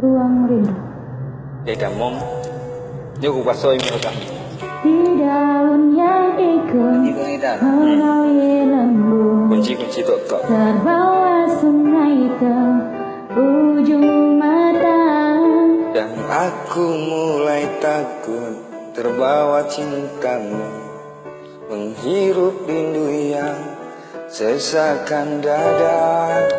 ruang rindu. Mong nếu cũng pasoi mo ka di daun yang ikut menawi lembu kunci-kunci tok tok terbawa sungai ke ujung mata dan aku mulai takut terbawa cintamu. Menghirup rindu yang sesakan dada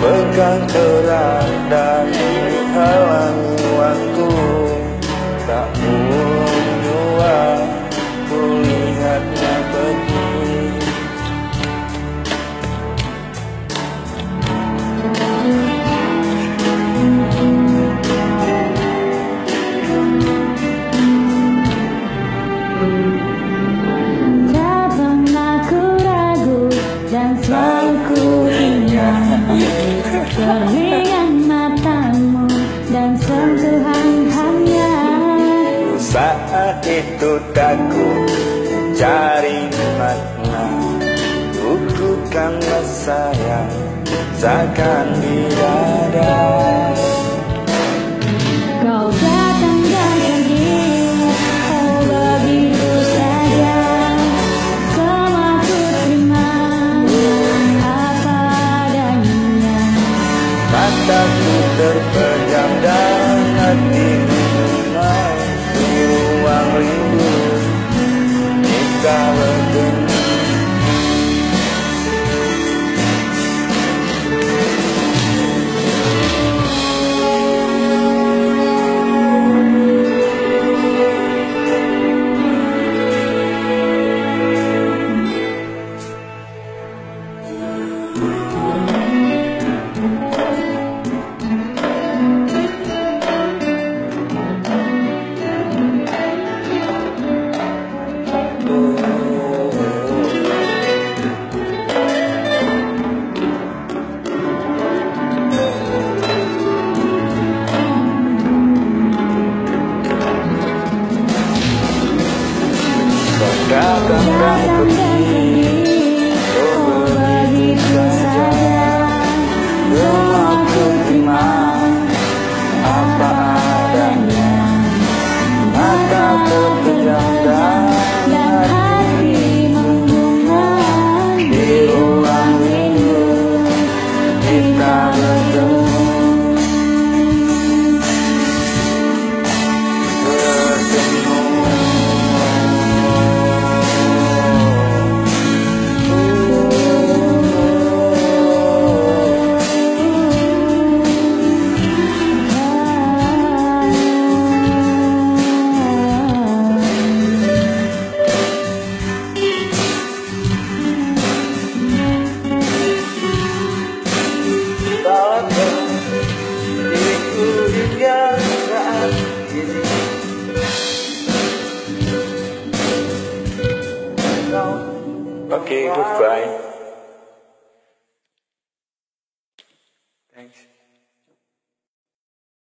pegang erat dan halangi waktu Keringan matamu dan sentuhan hanya Saat itu takut cari makna. Bukukanlah sayang Takkan di dada dan hatiku da da da da Okay, goodbye.